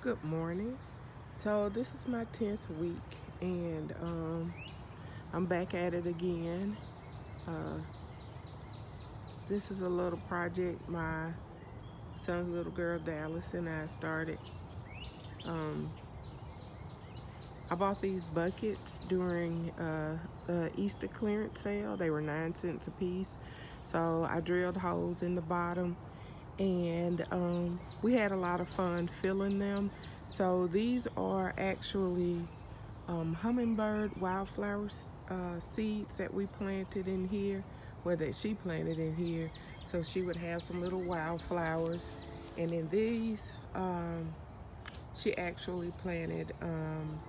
Good morning. So this is my 10th week and um, I'm back at it again. Uh, this is a little project my son's little girl Dallas and I started. Um, I bought these buckets during uh, the Easter clearance sale. They were nine cents a piece. So I drilled holes in the bottom and um, we had a lot of fun filling them. So these are actually um, hummingbird wildflower uh, seeds that we planted in here, well that she planted in here. So she would have some little wildflowers. And in these, um, she actually planted, um,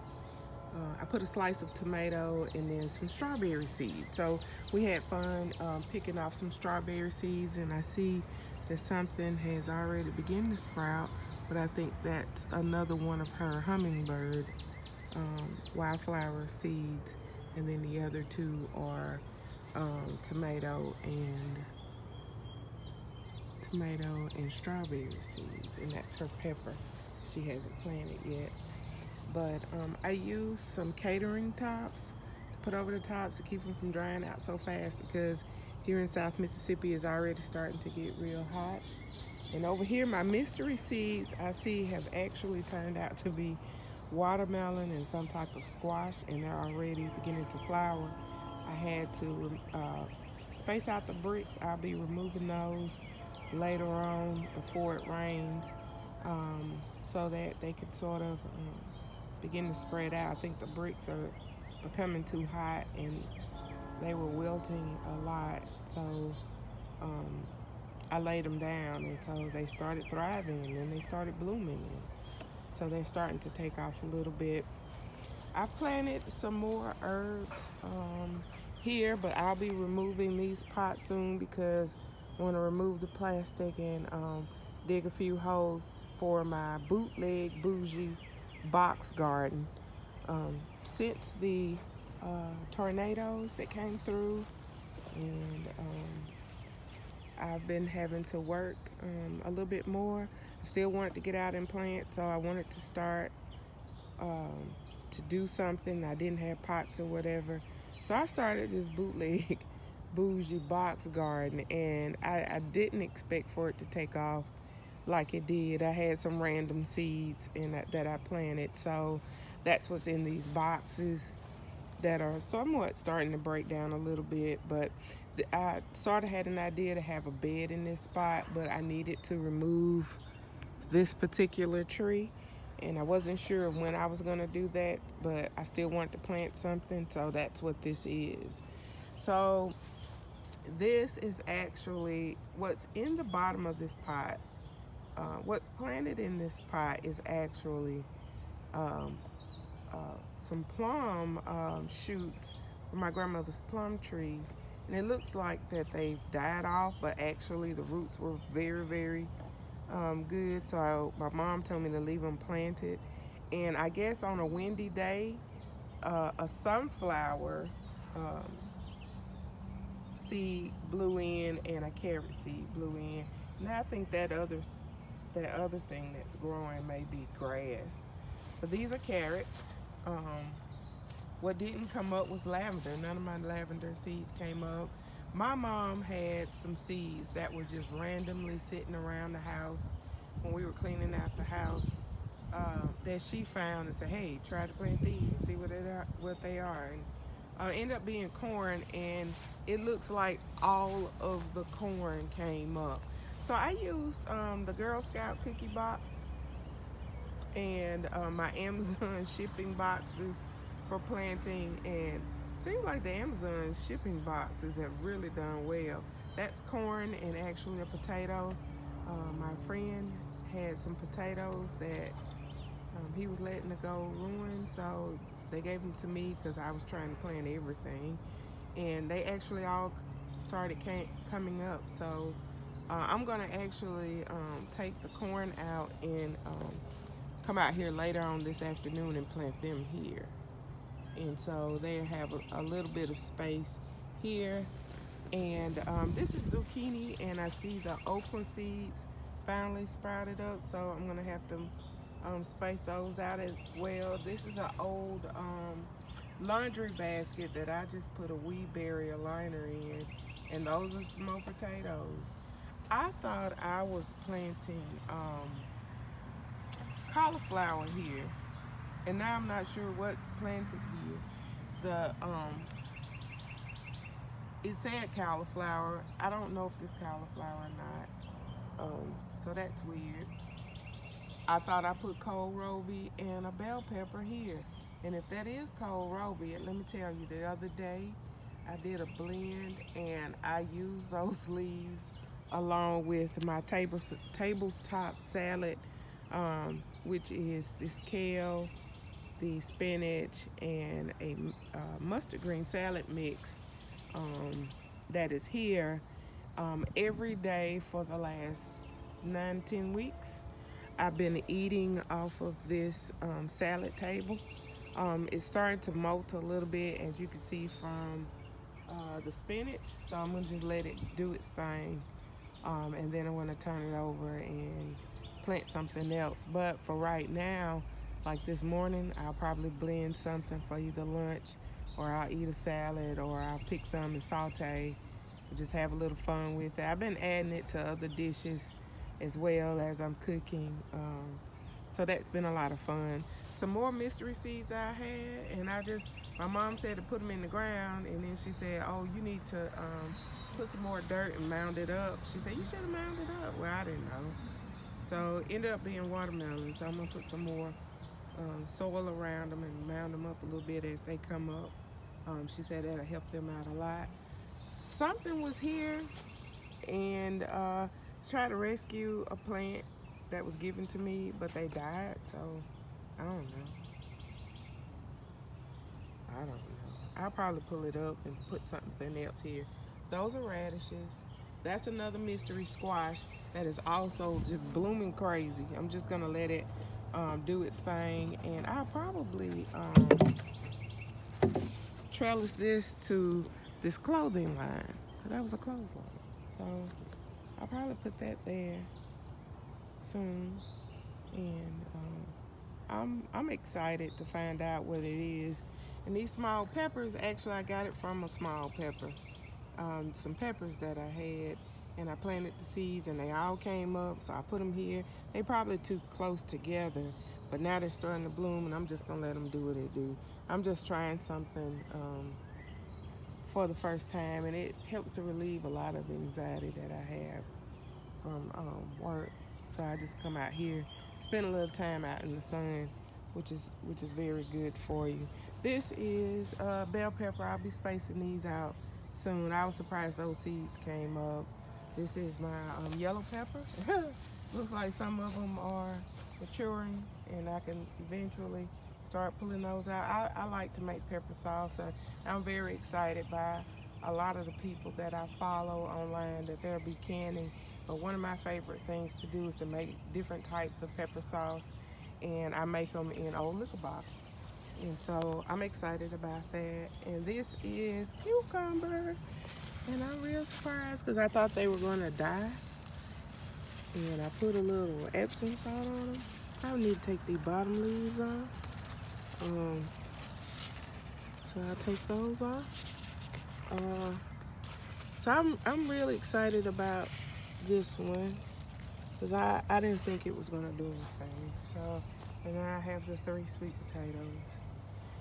uh, I put a slice of tomato and then some strawberry seeds. So we had fun um, picking off some strawberry seeds and I see that something has already begun to sprout, but I think that's another one of her hummingbird um, wildflower seeds. And then the other two are um, tomato and tomato and strawberry seeds. And that's her pepper. She hasn't planted yet. But um, I use some catering tops to put over the tops to keep them from drying out so fast because here in South Mississippi is already starting to get real hot. And over here, my mystery seeds I see have actually turned out to be watermelon and some type of squash, and they're already beginning to flower. I had to uh, space out the bricks. I'll be removing those later on before it rains um, so that they could sort of um, begin to spread out. I think the bricks are becoming too hot and they were wilting a lot. So um, I laid them down and so they started thriving and then they started blooming. so they're starting to take off a little bit. I planted some more herbs um, here, but I'll be removing these pots soon because I want to remove the plastic and um, dig a few holes for my bootleg bougie box garden. Um, since the uh, tornadoes that came through and um, I've been having to work um, a little bit more. I still wanted to get out and plant so I wanted to start um, to do something. I didn't have pots or whatever. So I started this bootleg bougie box garden and I, I didn't expect for it to take off like it did. I had some random seeds in that, that I planted. So that's what's in these boxes that are somewhat starting to break down a little bit, but I sort of had an idea to have a bed in this spot, but I needed to remove this particular tree and I wasn't sure when I was gonna do that, but I still wanted to plant something, so that's what this is. So this is actually what's in the bottom of this pot. Uh, what's planted in this pot is actually um, uh, some plum um, shoots from my grandmother's plum tree. And it looks like that they've died off, but actually the roots were very, very um, good. So my mom told me to leave them planted. And I guess on a windy day, uh, a sunflower um, seed blew in and a carrot seed blew in. And I think that other, that other thing that's growing may be grass. But these are carrots. Um, what didn't come up was lavender. None of my lavender seeds came up. My mom had some seeds that were just randomly sitting around the house when we were cleaning out the house uh, that she found and said, hey, try to plant these and see what, are, what they are. And uh, ended up being corn and it looks like all of the corn came up. So I used um, the Girl Scout cookie box and uh, my Amazon shipping boxes for planting and seems like the Amazon shipping boxes have really done well. That's corn and actually a potato. Uh, my friend had some potatoes that um, he was letting it go ruin so they gave them to me because I was trying to plant everything and they actually all started coming up so uh, I'm gonna actually um, take the corn out and um, come out here later on this afternoon and plant them here. And so they have a, a little bit of space here. And um, this is zucchini and I see the okra seeds finally sprouted up. So I'm gonna have to um, space those out as well. This is an old um, laundry basket that I just put a weed barrier liner in, and those are smoked potatoes. I thought I was planting um, cauliflower here, and now I'm not sure what's planted here. The um, it said cauliflower. I don't know if this cauliflower or not. Um, so that's weird. I thought I put kohlrabi and a bell pepper here. And if that is kohlrabi, let me tell you, the other day I did a blend and I used those leaves along with my table tabletop salad, um, which is this kale, the spinach, and a uh, mustard green salad mix um, that is here um, every day for the last nine, 10 weeks. I've been eating off of this um, salad table. Um, it's starting to molt a little bit as you can see from uh, the spinach. So I'm gonna just let it do its thing. Um, and then I'm gonna turn it over and plant something else. But for right now, like this morning, I'll probably blend something for either lunch or I'll eat a salad or I'll pick some and saute just have a little fun with it. I've been adding it to other dishes as well as I'm cooking. Um, so that's been a lot of fun. Some more mystery seeds I had and I just, my mom said to put them in the ground and then she said, oh, you need to um, put some more dirt and mound it up. She said, you should have mounded up. Well, I didn't know. So it ended up being watermelon. So I'm gonna put some more um, soil around them and mound them up a little bit as they come up. Um, she said that'll help them out a lot. Something was here and uh, tried to rescue a plant that was given to me, but they died, so I don't know. I don't know. I'll probably pull it up and put something else here. Those are radishes. That's another mystery squash that is also just blooming crazy. I'm just gonna let it um, do its thing and I'll probably um, trellis this to this clothing line. That was a clothesline. So I'll probably put that there soon. And um, I'm, I'm excited to find out what it is. And these small peppers, actually I got it from a small pepper. Um, some peppers that I had and I planted the seeds and they all came up so I put them here they probably too close together but now they're starting to bloom and I'm just gonna let them do what they do I'm just trying something um, for the first time and it helps to relieve a lot of anxiety that I have from um, work. So I just come out here, spend a little time out in the sun, which is which is very good for you. This is uh, bell pepper. I'll be spacing these out soon. I was surprised those seeds came up. This is my um, yellow pepper. Looks like some of them are maturing and I can eventually start pulling those out. I, I like to make pepper salsa. I'm very excited by a lot of the people that I follow online that they'll be canning. But one of my favorite things to do is to make different types of pepper sauce and I make them in old liquor bottles. And so I'm excited about that. And this is cucumber. And I'm real surprised because I thought they were going to die. And I put a little Epsom salt on them. I need to take the bottom leaves off. Um, so I'll take those off. Uh, so I'm, I'm really excited about this one because I, I didn't think it was going to do anything. So, and I have the three sweet potatoes.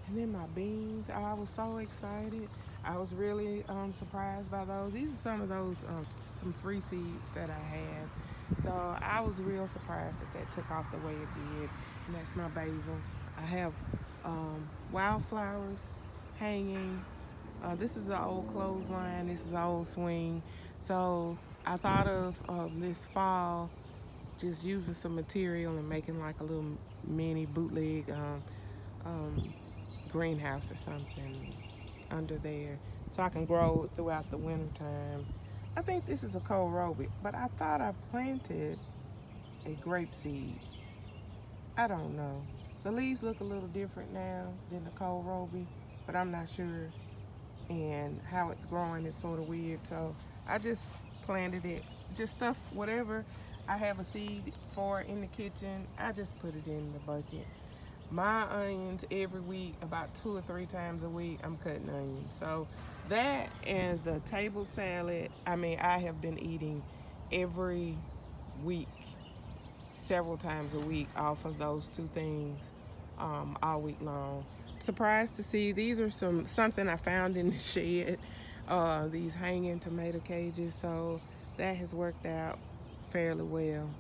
And then my beans, I was so excited. I was really um, surprised by those. These are some of those, um, some free seeds that I had. So I was real surprised that that took off the way it did. And that's my basil. I have um, wildflowers hanging. Uh, this is an old clothesline. This is an old swing. So I thought of um, this fall just using some material and making like a little mini bootleg um, um, greenhouse or something under there so I can grow throughout the winter time. I think this is a kohlrabi, but I thought I planted a grape seed. I don't know. The leaves look a little different now than the kohlrabi, but I'm not sure. And how it's growing is sort of weird. So I just planted it, just stuff, whatever I have a seed for in the kitchen, I just put it in the bucket. My onions every week, about two or three times a week, I'm cutting onions. So that and the table salad, I mean, I have been eating every week, several times a week off of those two things um, all week long. Surprised to see these are some something I found in the shed, uh, these hanging tomato cages. So that has worked out fairly well.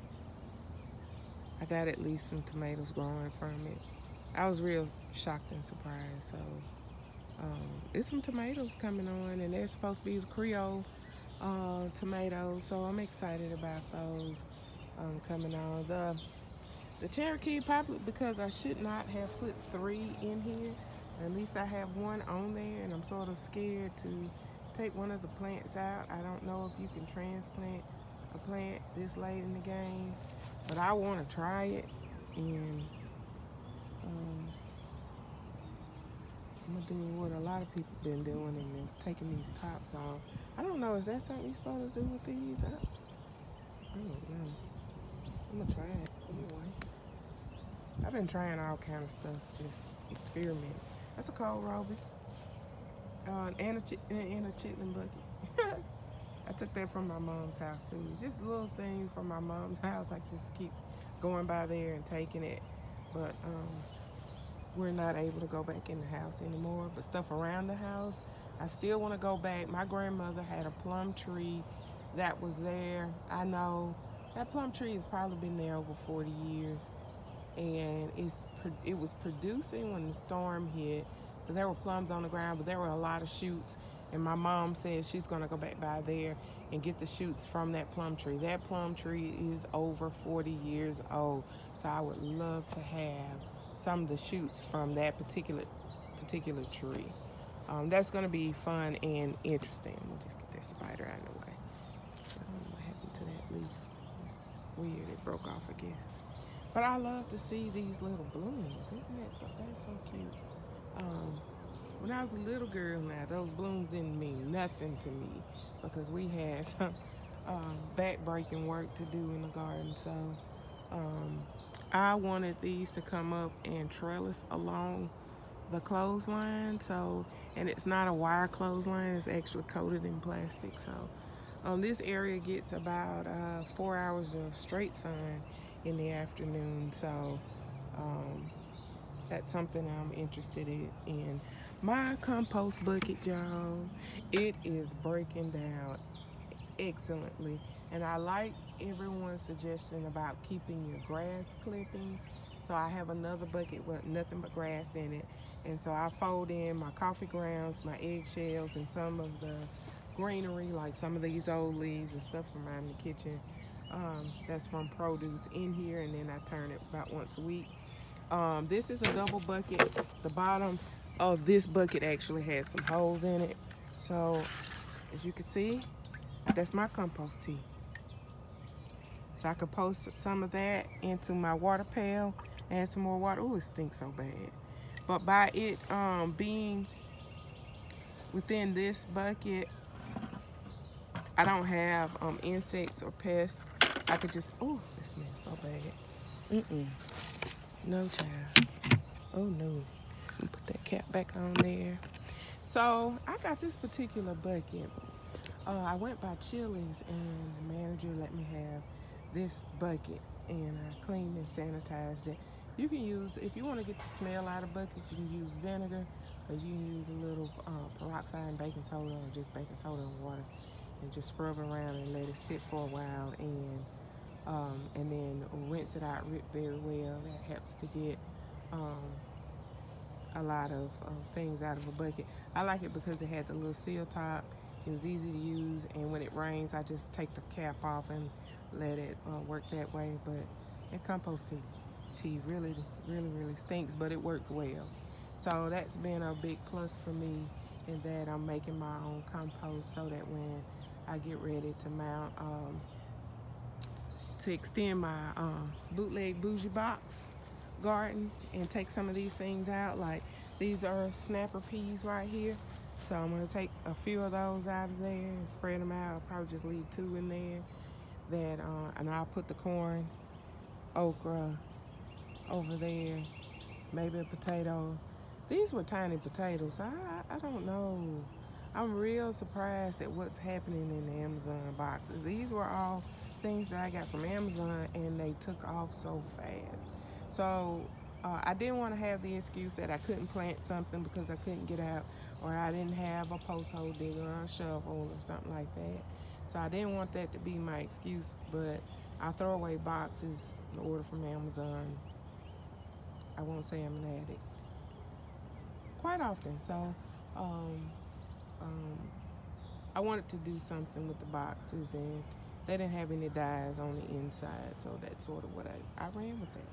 I got at least some tomatoes growing from it. I was real shocked and surprised. So um, there's some tomatoes coming on and they're supposed to be the Creole uh, tomatoes. So I'm excited about those um, coming on. The, the Cherokee probably because I should not have put three in here. At least I have one on there and I'm sort of scared to take one of the plants out. I don't know if you can transplant a plant this late in the game, but I want to try it and um, I'm gonna do what a lot of people been doing and is taking these tops off. I don't know, is that something you're supposed to do with these? I, I don't know. I'm gonna try it anyway. I've been trying all kind of stuff, just experiment. That's a kohlrabi. Uh, and, a, and a chitlin bucket. I took that from my mom's house too. Just little things from my mom's house. I just keep going by there and taking it. But um, we're not able to go back in the house anymore. But stuff around the house, I still want to go back. My grandmother had a plum tree that was there. I know that plum tree has probably been there over 40 years. And it's it was producing when the storm hit. Because there were plums on the ground, but there were a lot of shoots and my mom says she's going to go back by there and get the shoots from that plum tree. That plum tree is over 40 years old. So I would love to have some of the shoots from that particular particular tree. Um, that's going to be fun and interesting. We'll just get that spider out of the way. I don't know what happened to that leaf. It's weird. It broke off, guess. But I love to see these little blooms. Isn't that so? That's so cute. Um, when I was a little girl now, those blooms didn't mean nothing to me because we had some um, back-breaking work to do in the garden. So um, I wanted these to come up and trellis along the clothesline. So, and it's not a wire clothesline, it's actually coated in plastic. So um, this area gets about uh, four hours of straight sun in the afternoon. So um, that's something I'm interested in my compost bucket y'all it is breaking down excellently. And I like everyone's suggestion about keeping your grass clippings. So I have another bucket with nothing but grass in it. And so I fold in my coffee grounds my eggshells and some of the greenery like some of these old leaves and stuff from around the kitchen. Um, that's from produce in here and then I turn it about once a week. Um, this is a double bucket. The bottom of this bucket actually has some holes in it. So, as you can see, that's my compost tea. So I could post some of that into my water pail, and some more water. Oh, it stinks so bad. But by it um, being within this bucket, I don't have um, insects or pests. I could just, oh, this smells so bad. Mm-mm. No, child. Oh, no put that cap back on there. So I got this particular bucket. Uh, I went by Chili's and the manager let me have this bucket and I cleaned and sanitized it. You can use, if you want to get the smell out of buckets, you can use vinegar or you can use a little uh, peroxide and baking soda or just baking soda and water and just scrub around and let it sit for a while and um, and then rinse it out very well. That helps to get um, a lot of uh, things out of a bucket. I like it because it had the little seal top. It was easy to use and when it rains I just take the cap off and let it uh, work that way. But that compost tea really, really, really stinks but it works well. So that's been a big plus for me in that I'm making my own compost so that when I get ready to mount, um, to extend my uh, bootleg bougie box, garden and take some of these things out. Like these are snapper peas right here. So I'm gonna take a few of those out of there and spread them out. I'll probably just leave two in there. that, uh, and I'll put the corn, okra over there, maybe a potato. These were tiny potatoes. I, I don't know. I'm real surprised at what's happening in the Amazon boxes. These were all things that I got from Amazon and they took off so fast. So uh, I didn't want to have the excuse that I couldn't plant something because I couldn't get out or I didn't have a post hole digger or a shovel or something like that. So I didn't want that to be my excuse, but I throw away boxes, in order from Amazon. I won't say I'm an addict. Quite often. So um, um, I wanted to do something with the boxes and they didn't have any dyes on the inside. So that's sort of what I, I ran with that.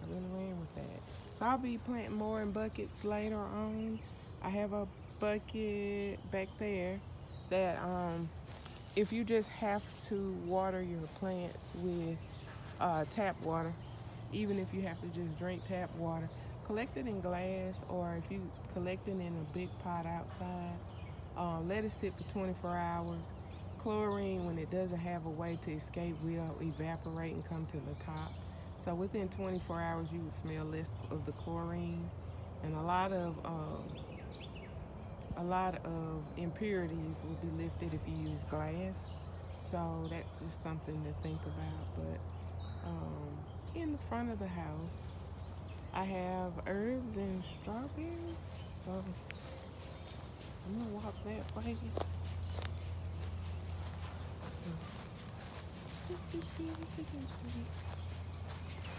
I really ran with that. So I'll be planting more in buckets later on. I have a bucket back there that um, if you just have to water your plants with uh, tap water, even if you have to just drink tap water, collect it in glass or if you collect it in a big pot outside, uh, let it sit for 24 hours. Chlorine, when it doesn't have a way to escape, will evaporate and come to the top. So within 24 hours, you would smell less of the chlorine, and a lot of um, a lot of impurities will be lifted if you use glass. So that's just something to think about. But um, in the front of the house, I have herbs and strawberries. So I'm gonna walk that way.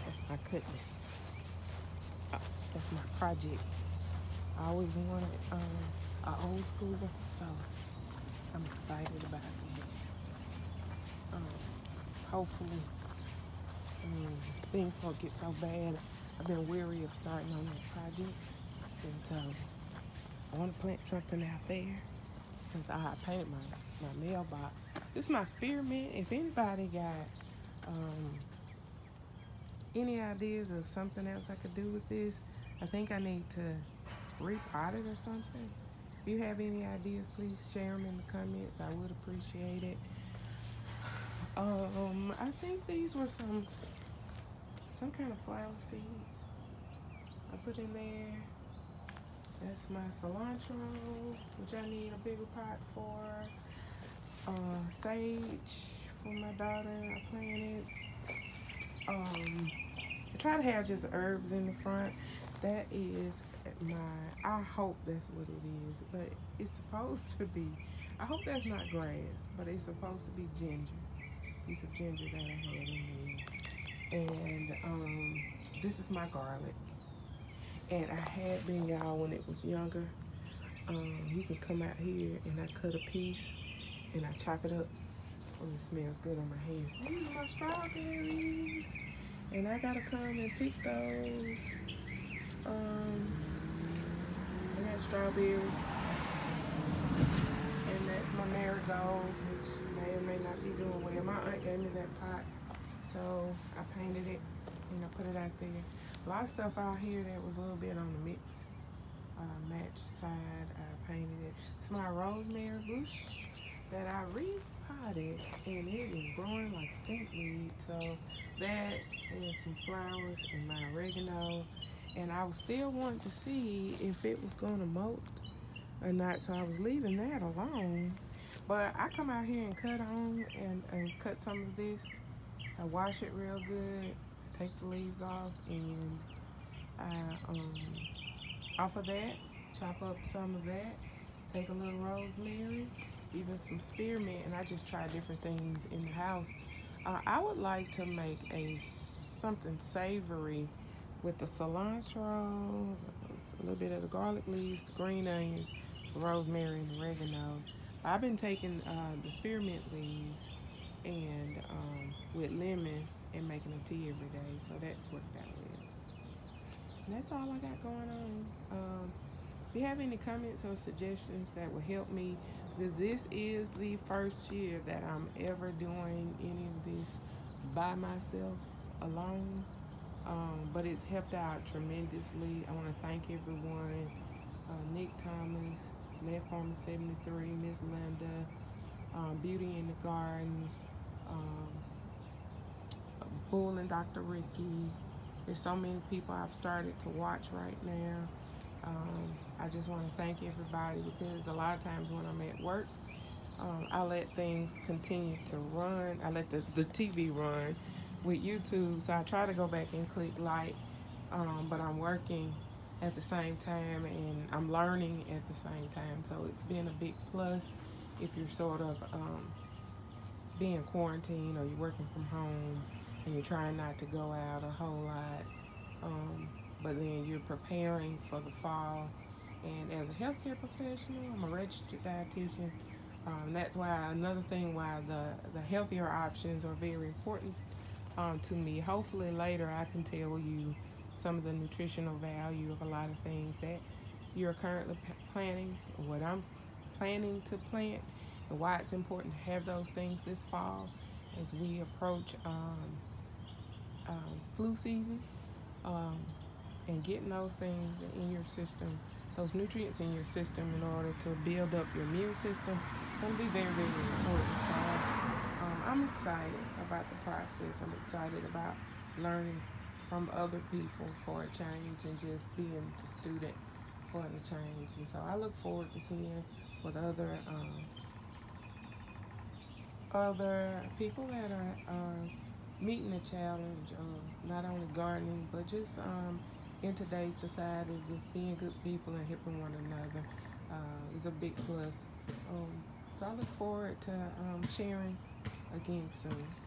That's my cutlass. Oh, that's my project. I always wanted um, an old school so I'm excited about it. Um, hopefully, um, things won't get so bad. I've been weary of starting on that project, and so I want to plant something out there because I have painted my, my mailbox. This is my spearmint. If anybody got um, any ideas of something else I could do with this, I think I need to repot it or something. If you have any ideas, please share them in the comments. I would appreciate it. Um, I think these were some some kind of flower seeds I put in there. That's my cilantro, which I need a bigger pot for. Uh, sage for my daughter, I planted. Um, I try to have just herbs in the front. That is my, I hope that's what it is, but it's supposed to be, I hope that's not grass, but it's supposed to be ginger. Piece of ginger that I had in there. And um, this is my garlic and I had been y'all when it was younger. Um, you can come out here and I cut a piece and I chop it up. Oh, it smells good on my hands. These are my strawberries. And I gotta come and pick those. Um, Got strawberries. And that's my marigolds, which may or may not be doing well. My aunt gave me that pot. So I painted it and I put it out there. A lot of stuff out here that was a little bit on the mix. Uh, match side, I painted it. It's my rosemary bush that I repotted and it is growing like stinkweed. So that and some flowers and my oregano. And I was still wanting to see if it was going to molt or not. So I was leaving that alone. But I come out here and cut on and, and cut some of this. I wash it real good take the leaves off and I, um, off of that, chop up some of that, take a little rosemary, even some spearmint, and I just try different things in the house. Uh, I would like to make a something savory with the cilantro, a little bit of the garlic leaves, the green onions, the rosemary, and oregano. I've been taking uh, the spearmint leaves and um, with lemon and making a tea every day. So that's worked out well. That's all I got going on. Um, if you have any comments or suggestions that will help me, because this is the first year that I'm ever doing any of this by myself alone. Um, but it's helped out tremendously. I want to thank everyone. Uh, Nick Thomas, Net Farmer 73, Miss Linda, um, Beauty in the Garden, um, Bull and Dr. Ricky. There's so many people I've started to watch right now. Um, I just want to thank everybody because a lot of times when I'm at work, um, I let things continue to run. I let the, the TV run with YouTube. So I try to go back and click like, um, but I'm working at the same time and I'm learning at the same time. So it's been a big plus if you're sort of um, being quarantined or you're working from home and you're trying not to go out a whole lot. Um, but then you're preparing for the fall. And as a healthcare professional, I'm a registered dietitian. Um, that's why another thing why the, the healthier options are very important um, to me. Hopefully later I can tell you some of the nutritional value of a lot of things that you're currently planting, what I'm planning to plant, and why it's important to have those things this fall as we approach um, um, flu season um, and getting those things in your system, those nutrients in your system in order to build up your immune system going to be very, very important. So I'm excited about the process. I'm excited about learning from other people for a change and just being the student for the change. And so I look forward to seeing what other um, other people that are, are meeting the challenge of not only gardening but just um, in today's society, just being good people and helping one another uh, is a big plus. Um, so I look forward to um, sharing again soon.